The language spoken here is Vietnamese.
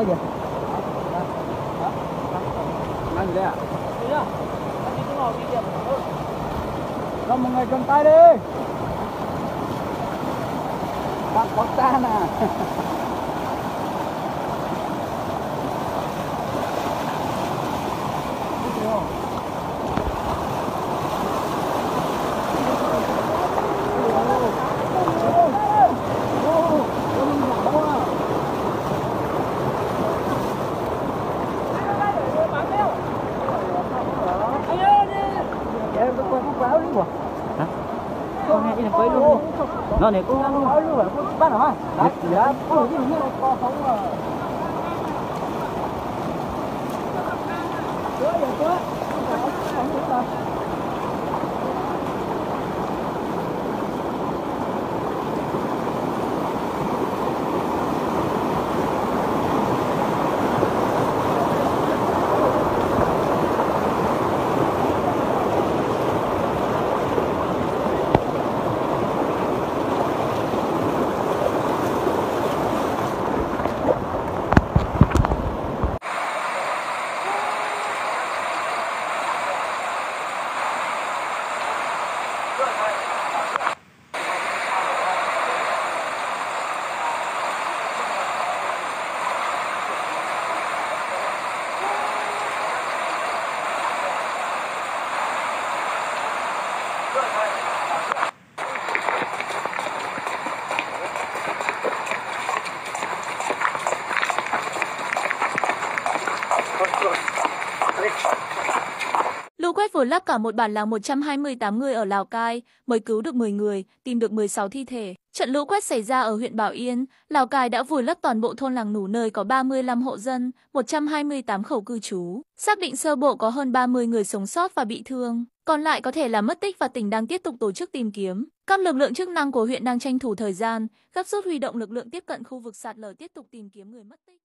nói gì Nhanh đấy à? cho mọi người cầm tay đi. Bắt bắt ta nè luôn Hả? Con nghe quấy luôn. Nó này cũng Con nói luôn rồi bắt hả đấy dạ có gì như con không à Chưa giờ chưa không được Lũ quét vùi lấp cả một bản làng 128 người ở Lào Cai, mới cứu được 10 người, tìm được 16 thi thể. Trận lũ quét xảy ra ở huyện Bảo Yên, Lào Cai đã vùi lấp toàn bộ thôn làng nủ nơi có 35 hộ dân, 128 khẩu cư trú. Xác định sơ bộ có hơn 30 người sống sót và bị thương, còn lại có thể là mất tích và tỉnh đang tiếp tục tổ chức tìm kiếm. Các lực lượng chức năng của huyện đang tranh thủ thời gian, gấp rút huy động lực lượng tiếp cận khu vực sạt lở tiếp tục tìm kiếm người mất tích.